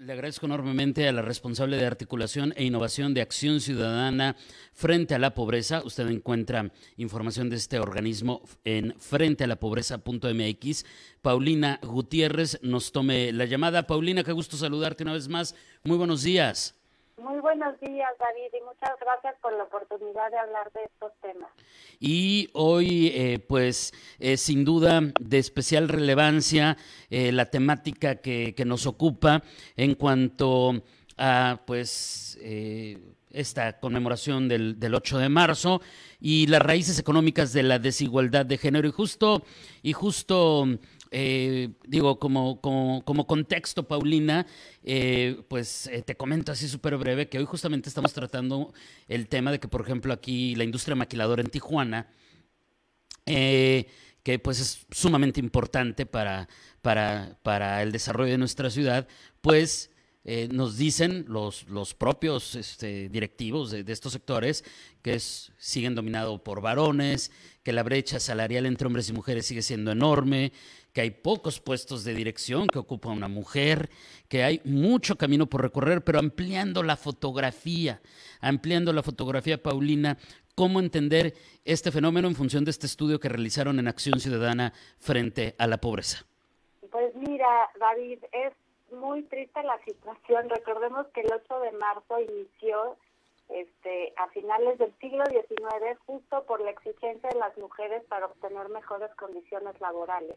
Le agradezco enormemente a la responsable de articulación e innovación de Acción Ciudadana frente a la pobreza. Usted encuentra información de este organismo en frentealapobreza.mx. Paulina Gutiérrez nos tome la llamada. Paulina, qué gusto saludarte una vez más. Muy buenos días. Muy buenos días, David, y muchas gracias por la oportunidad de hablar de estos temas. Y hoy, eh, pues, es sin duda de especial relevancia eh, la temática que, que, nos ocupa en cuanto a, pues, eh, esta conmemoración del, del, 8 de marzo y las raíces económicas de la desigualdad de género. Y justo, y justo eh, digo, como, como, como, contexto, Paulina, eh, pues eh, te comento así súper breve que hoy justamente estamos tratando el tema de que, por ejemplo, aquí la industria maquiladora en Tijuana, que pues es sumamente importante para, para, para el desarrollo de nuestra ciudad, pues eh, nos dicen los, los propios este, directivos de, estos sectores que es, siguen dominados por varones, que la brecha salarial entre hombres y mujeres sigue siendo enorme, que hay pocos puestos de dirección que ocupa una mujer, que hay mucho camino por recorrer, pero ampliando la fotografía, ampliando la fotografía, Paulina, cómo entender este fenómeno en función de este estudio que realizaron en Acción Ciudadana frente a la pobreza. Pues mira, David, es muy triste la situación. Recordemos que el 8 de marzo inició este, a finales del siglo XIX justo por la exigencia de las mujeres para obtener mejores condiciones laborales.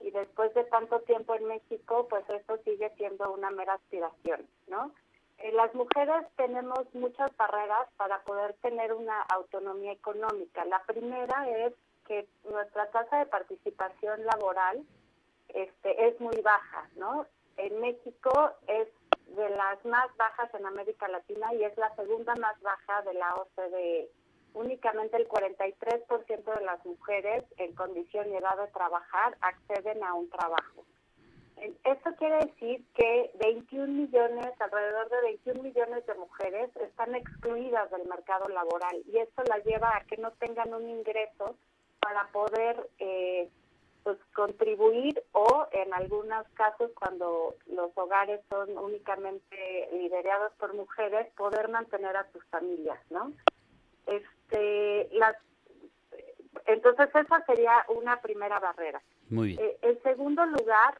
Y después de tanto tiempo en México, pues esto sigue siendo una mera aspiración, ¿no? Eh, las mujeres tenemos muchas barreras para poder tener una autonomía económica. La primera es que nuestra tasa de participación laboral este, es muy baja, ¿no? En México es de las más bajas en América Latina y es la segunda más baja de la OCDE. Únicamente el 43% de las mujeres en condición y edad de trabajar acceden a un trabajo. Esto quiere decir que 21 millones, alrededor de 21 millones de mujeres están excluidas del mercado laboral y esto las lleva a que no tengan un ingreso para poder eh, pues contribuir o en algunos casos cuando los hogares son únicamente liderados por mujeres poder mantener a sus familias no este las entonces esa sería una primera barrera. Muy bien. Eh, en segundo lugar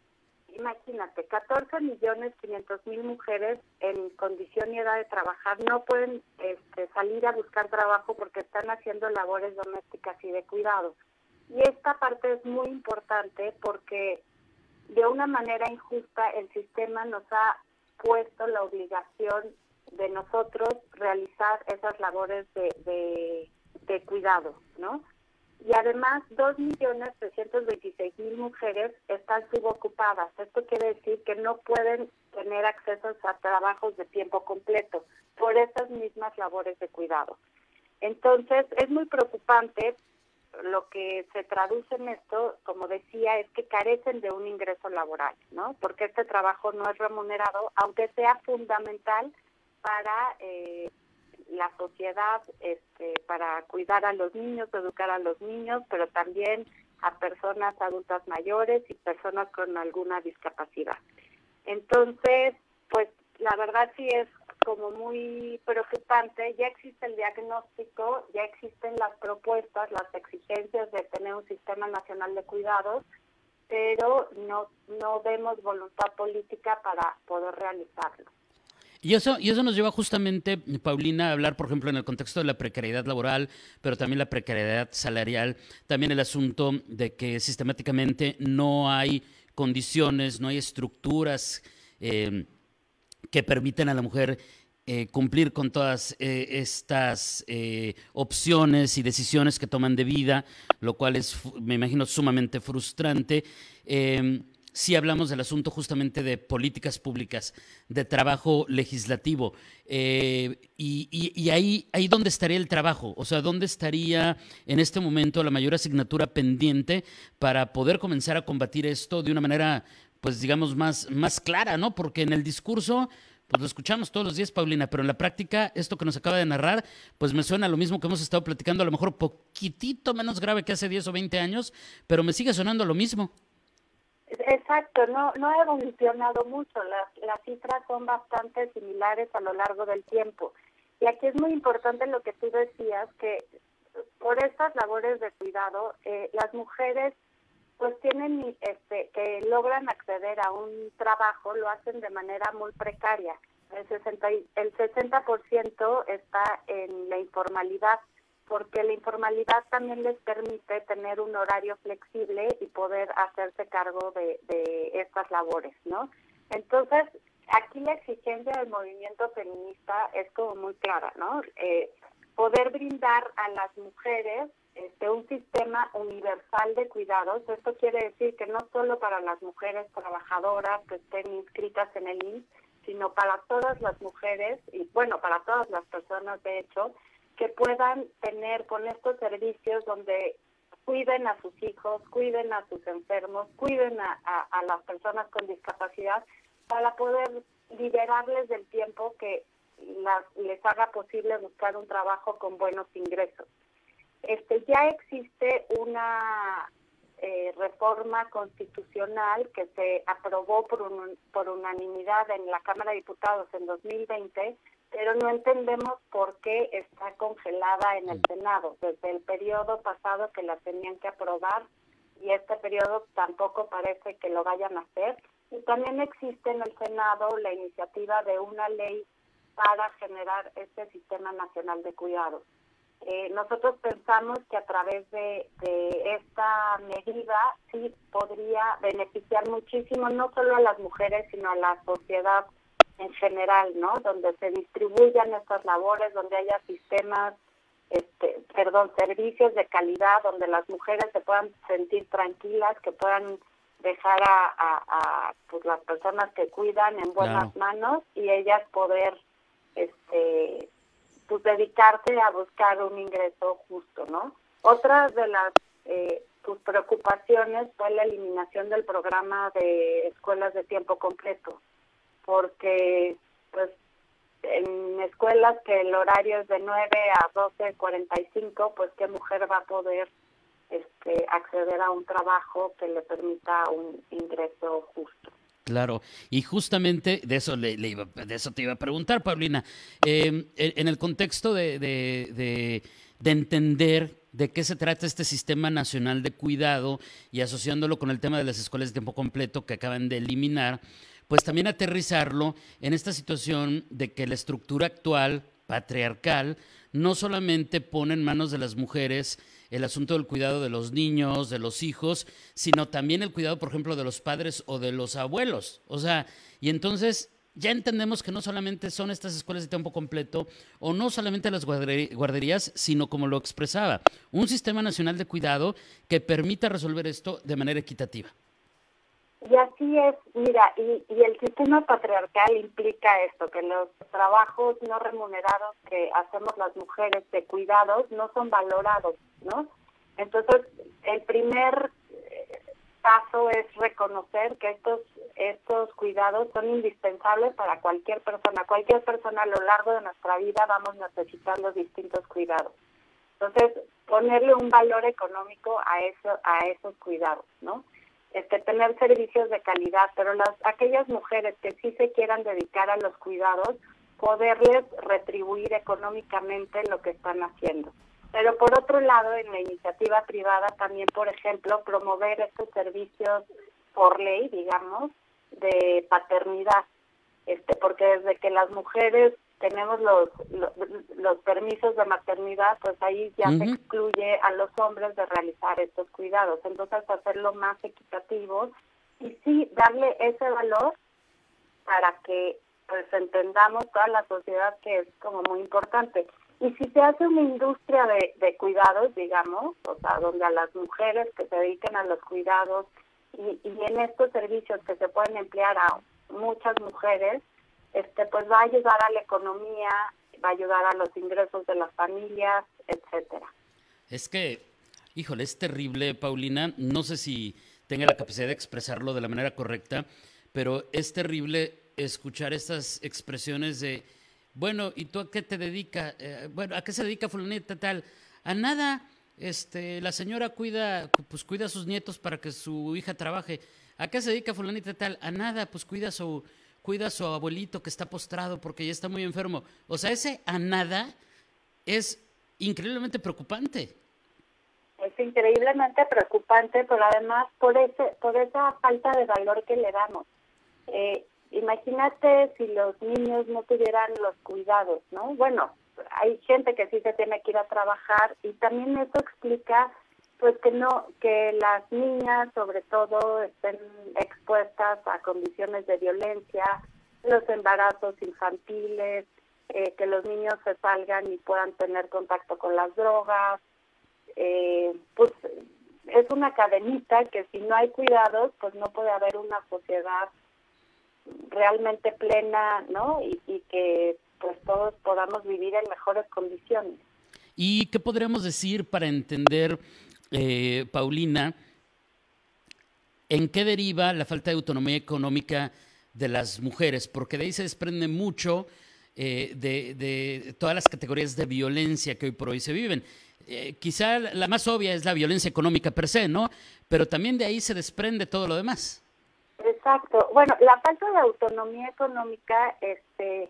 imagínate 14 millones 500 mil mujeres en condición y edad de trabajar no pueden este, salir a buscar trabajo porque están haciendo labores domésticas y de cuidado y esta parte es muy importante porque de una manera injusta el sistema nos ha puesto la obligación de nosotros realizar esas labores de, de, cuidado, ¿no? Y además, 2.326.000 mujeres están subocupadas. Esto quiere decir que no pueden tener acceso a trabajos de tiempo completo por esas mismas labores de cuidado. Entonces, es muy preocupante lo que se traduce en esto, como decía, es que carecen de un ingreso laboral, ¿no? Porque este trabajo no es remunerado, aunque sea fundamental para eh, la sociedad, este, para cuidar a los niños, educar a los niños, pero también a personas adultas mayores y personas con alguna discapacidad. Entonces, pues la verdad sí es como muy preocupante. Ya existe el diagnóstico, ya existen las propuestas, las exigencias de tener un sistema nacional de cuidados, pero no, no vemos voluntad política para poder realizarlo. Y eso, y eso nos lleva justamente, Paulina, a hablar, por ejemplo, en el contexto de la precariedad laboral, pero también la precariedad salarial, también el asunto de que sistemáticamente no hay condiciones, no hay estructuras eh, que permiten a la mujer eh, cumplir con todas eh, estas eh, opciones y decisiones que toman de vida, lo cual es, me imagino, sumamente frustrante. Em, si hablamos del asunto justamente de políticas públicas, de trabajo legislativo, y, y, ahí, ahí dónde estaría el trabajo, o sea, dónde estaría en este momento la mayor asignatura pendiente para poder comenzar a combatir esto de una manera pues digamos, más, más clara, ¿no? Porque en el discurso, pues lo escuchamos todos los días, Paulina, pero en la práctica, esto que nos acaba de narrar, pues me suena lo mismo que hemos estado platicando, a lo mejor poquitito menos grave que hace 10 o 20 años, pero me sigue sonando lo mismo. Exacto, no, no ha evolucionado mucho, las, las cifras son bastante similares a lo largo del tiempo. Y aquí es muy importante lo que tú decías, que por estas labores de cuidado, eh, las mujeres pues tienen este que logran acceder a un trabajo lo hacen de manera muy precaria el 60 el 60% está en la informalidad porque la informalidad también les permite tener un horario flexible y poder hacerse cargo de, estas labores, ¿no? Entonces, aquí la exigencia del movimiento feminista es como muy clara, ¿no? Eh, poder brindar a las mujeres este, un sistema universal de cuidados. Esto quiere decir que no solo para las mujeres trabajadoras que estén inscritas en el INS, sino para todas las mujeres y bueno, para todas las personas de hecho, que puedan tener con estos servicios donde cuiden a sus hijos, cuiden a sus enfermos, cuiden a, a, las personas con discapacidad para poder liberarles del tiempo que les haga posible buscar un trabajo con buenos ingresos. Este ya existe una eh, reforma constitucional que se aprobó por, por unanimidad en la Cámara de Diputados en 2020, pero no entendemos por qué está congelada en el Senado. Desde el periodo pasado que la tenían que aprobar y este periodo tampoco parece que lo vayan a hacer. Y también existe en el Senado la iniciativa de una ley para generar este Sistema Nacional de Cuidados. Eh, nosotros pensamos que a través de, esta medida sí podría beneficiar muchísimo no solo a las mujeres, sino a la sociedad en general, ¿no? Donde se distribuyan estas labores, donde haya sistemas, este, perdón, servicios de calidad, donde las mujeres se puedan sentir tranquilas, que puedan dejar a, pues, las personas que cuidan en buenas manos y ellas poder este pues dedicarse a buscar un ingreso justo, ¿no? Otra de las eh, sus preocupaciones fue la eliminación del programa de escuelas de tiempo completo, porque pues en escuelas que el horario es de 9 a 12.45, pues qué mujer va a poder este, acceder a un trabajo que le permita un ingreso justo. Claro, y justamente de eso, te iba a preguntar, Paulina. Em, en el contexto de, de, de, entender de qué se trata este sistema nacional de cuidado y asociándolo con el tema de las escuelas de tiempo completo que acaban de eliminar, pues también aterrizarlo en esta situación de que la estructura actual, patriarcal, no solamente pone en manos de las mujeres el asunto del cuidado de los niños, de los hijos, sino también el cuidado, por ejemplo, de los padres o de los abuelos. O sea, y entonces ya entendemos que no solamente son estas escuelas de tiempo completo o no solamente las guarderías, sino como lo expresaba, un sistema nacional de cuidado que permita resolver esto de manera equitativa. Y así es, mira, y, y el sistema patriarcal implica esto, que los trabajos no remunerados que hacemos las mujeres de cuidados no son valorados, ¿no? Entonces, el primer eh, paso es reconocer que estos estos cuidados son indispensables para cualquier persona. Cualquier persona a lo largo de nuestra vida vamos necesitando distintos cuidados. Entonces, ponerle un valor económico a eso a esos cuidados, ¿no? Este, tener servicios de calidad, pero las aquellas mujeres que sí se quieran dedicar a los cuidados, poderles retribuir económicamente lo que están haciendo. Pero por otro lado, en la iniciativa privada también, por ejemplo, promover estos servicios por ley, digamos, de paternidad, este, porque desde que las mujeres tenemos los, los, permisos de maternidad, pues ahí ya se excluye a los hombres de realizar estos cuidados. Entonces, hacerlo más equitativo y sí darle ese valor para que pues entendamos toda la sociedad que es como muy importante. Y si se hace una industria de, de cuidados, digamos, o sea, donde a las mujeres que se dediquen a los cuidados y, y en estos servicios que se pueden emplear a muchas mujeres, este pues va a ayudar a la economía, va a ayudar a los ingresos de las familias, etcétera. Es que, híjole, es terrible, Paulina, no sé si tenga la capacidad de expresarlo de la manera correcta, pero es terrible escuchar estas expresiones de, bueno, ¿y tú a qué te dedicas? Eh, bueno, ¿a qué se dedica fulanita tal? A nada, este, la señora cuida, pues cuida a sus nietos para que su hija trabaje. ¿A qué se dedica fulanita tal? A nada, pues cuida a su, cuida a su abuelito que está postrado porque ya está muy enfermo. O sea, ese a nada es increíblemente preocupante. Es increíblemente preocupante, pero además por ese, por esa falta de valor que le damos. Eh, imagínate si los niños no tuvieran los cuidados, ¿no? Bueno, hay gente que sí se tiene que ir a trabajar y también eso explica pues que no que las niñas sobre todo estén expuestas a condiciones de violencia los embarazos infantiles eh, que los niños se salgan y puedan tener contacto con las drogas. Eh, pues es una cadenita que si no hay cuidados pues no puede haber una sociedad realmente plena no y, y que pues todos podamos vivir en mejores condiciones. ¿Y qué podríamos decir para entender eh, Paulina, ¿en qué deriva la falta de autonomía económica de las mujeres? Porque de ahí se desprende mucho eh, de, todas las categorías de violencia que hoy por hoy se viven. Eh, quizá la más obvia es la violencia económica per se, ¿no? Pero también de ahí se desprende todo lo demás. Exacto. Bueno, la falta de autonomía económica, este,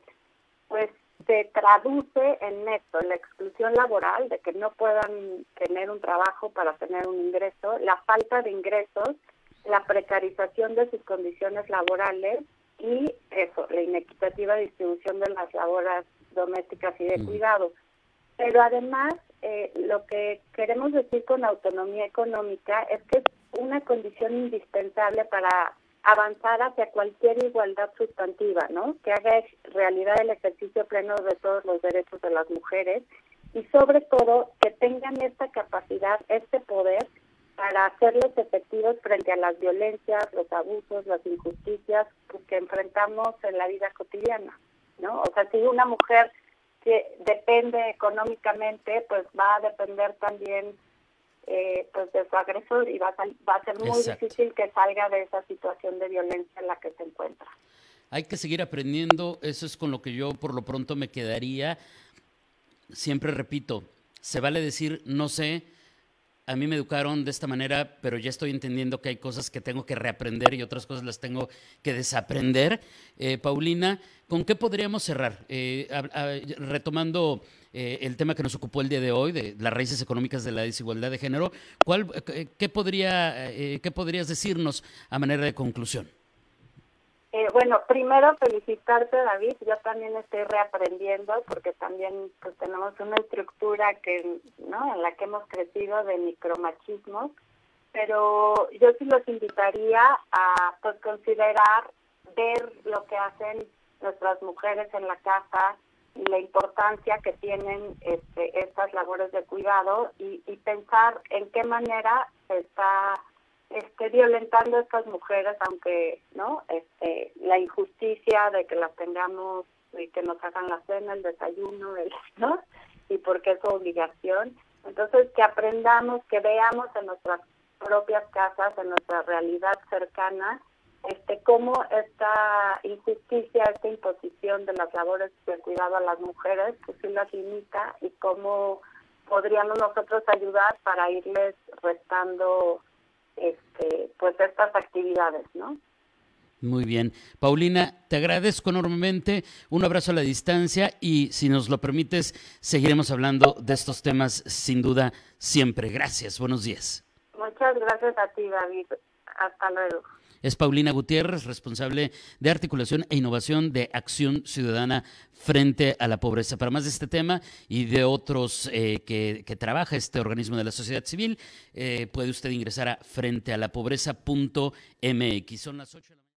pues se traduce en esto, la exclusión laboral, de que no puedan tener un trabajo para tener un ingreso, la falta de ingresos, la precarización de sus condiciones laborales y eso, la inequitativa distribución de las labores domésticas y de cuidado. Pero además, eh, lo que queremos decir con autonomía económica es que es una condición indispensable para avanzar hacia cualquier igualdad sustantiva, ¿no? Que haga realidad el ejercicio pleno de todos los derechos de las mujeres y sobre todo que tengan esta capacidad, este poder para hacerlos efectivos frente a las violencias, los abusos, las injusticias que enfrentamos en la vida cotidiana, ¿no? O sea, si una mujer que depende económicamente, pues va a depender también eh, pues de su agresor y va a, va a ser muy difícil que salga de esa situación de violencia en la que se encuentra. Hay que seguir aprendiendo, eso es con lo que yo por lo pronto me quedaría. Siempre repito, se vale decir no sé, a mí me educaron de esta manera, pero ya estoy entendiendo que hay cosas que tengo que reaprender y otras cosas las tengo que desaprender. Eh, Paulina, ¿con qué podríamos cerrar? Eh, retomando eh, el tema que nos ocupó el día de hoy, de las raíces económicas de la desigualdad de género, ¿cuál, qué, podría, ¿qué podrías decirnos a manera de conclusión? Eh, bueno, primero felicitarte David, yo también estoy reaprendiendo porque también pues tenemos una estructura que, ¿no? En la que hemos crecido de micromachismo, pero yo sí los invitaría a pues considerar ver lo que hacen nuestras mujeres en la casa y la importancia que tienen este, estas labores de cuidado y, y pensar en qué manera se está esté violentando a estas mujeres, aunque no este, la injusticia de que las tengamos y que nos hagan la cena, el desayuno, el, ¿no? y porque es su obligación. Entonces, que aprendamos, que veamos en nuestras propias casas, en nuestra realidad cercana, este cómo esta injusticia, esta imposición de las labores de cuidado a las mujeres, pues sí las limita y cómo podríamos nosotros ayudar para irles restando este, pues estas actividades, ¿no? Muy bien. Paulina, te agradezco enormemente. Un abrazo a la distancia y si nos lo permites, seguiremos hablando de estos temas sin duda siempre. Gracias. Buenos días. Muchas gracias a ti, David. Hasta luego es Paulina Gutiérrez, responsable de articulación e innovación de Acción Ciudadana frente a la pobreza. Para más de este tema y de otros eh, que, trabaja este organismo de la sociedad civil, eh, puede usted ingresar a frentealapobreza.mx. Son las 8 de la